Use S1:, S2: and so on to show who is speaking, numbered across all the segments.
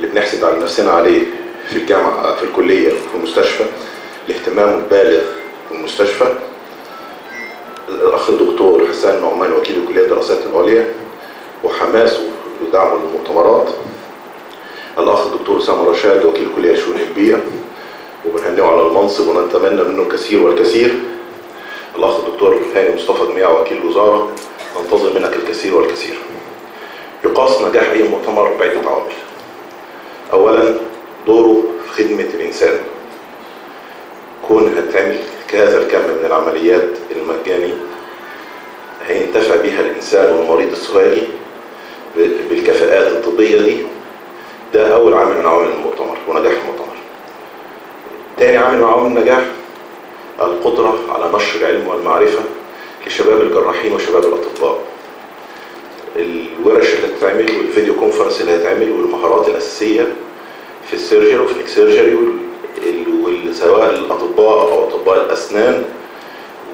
S1: اللي بنحسد على نفسنا عليه في الجامعة في الكلية في المستشفى الاهتمام البالغ بالمستشفى الأخ الدكتور حسان نعمان وكيل كلية الدراسات العليا وحماسه ودعمه للمؤتمرات الأخ الدكتور أسامة رشاد وكيل كلية الشؤون البيئة وبنهنئه على المنصب ونتمنى منه الكثير والكثير. الأخ الدكتور هاني مصطفى جميع وكيل الوزارة ننتظر منك الكثير والكثير. يقاس نجاح أي مؤتمر بعدة عوامل أولا دوره في خدمة الإنسان كون هتعمل كهذا الكم من العمليات المجاني هينتفع بها الإنسان والمريض السؤالي بالكفاءات الطبية دي. ده أول عامل من عوامل المؤتمر ونجاح المؤتمر. تاني عامل من عوامل النجاح القدرة على نشر العلم والمعرفة لشباب الجراحين وشباب الأطباء. الورش اللي هتتعمل وال video conference اللي هيتعمل والمهارات الأساسية في ال surgery وفي ال oral surgery سواء الأسنان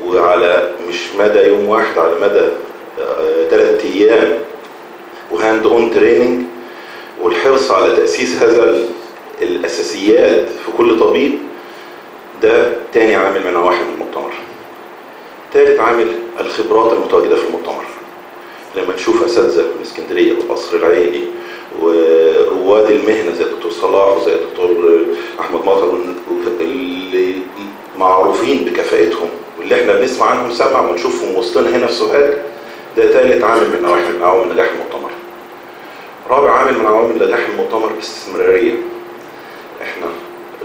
S1: وعلى مش مدى يوم واحد على مدى ثلاث أيام و hands-on training والحرص على تأسيس هذا الأساسيات في كل طبيب ده تاني عامل من نواحي المؤتمر. ثالث عامل الخبرات المتواجدة في المؤتمر. لما تشوف أساتذة من اسكندرية والقصر العيني ورواد المهنة زي الدكتور صلاح وزي الدكتور أحمد مطر معروفين بكفاءتهم واللي إحنا بنسمع عنهم سمع ونشوفهم وسطنا هنا في سوهاج ده ثالث عامل من نواحي من عوامل نجاح المؤتمر رابع عامل من عوامل نجاح المؤتمر الاستمرارية إحنا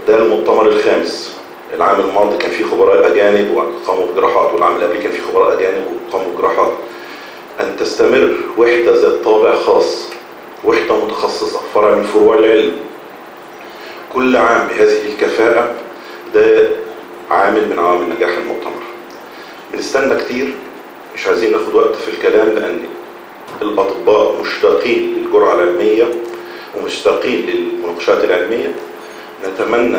S1: ده المؤتمر الخامس. العام الماضي كان فيه خبراء أجانب وقاموا بجراحات والعام اللي قبل كان فيه خبراء أجانب وقاموا بجراحات. أن تستمر وحدة ذات طابع خاص وحدة متخصصة فرع من فروع العلم. كل عام بهذه الكفاءة ده عامل من عوامل نجاح المؤتمر. بنستنى كتير مش عايزين ناخد وقت في الكلام لأن الأطباء مشتاقين للجرعة العلمية ومشتاقين للمناقشات العلمية. نتمنى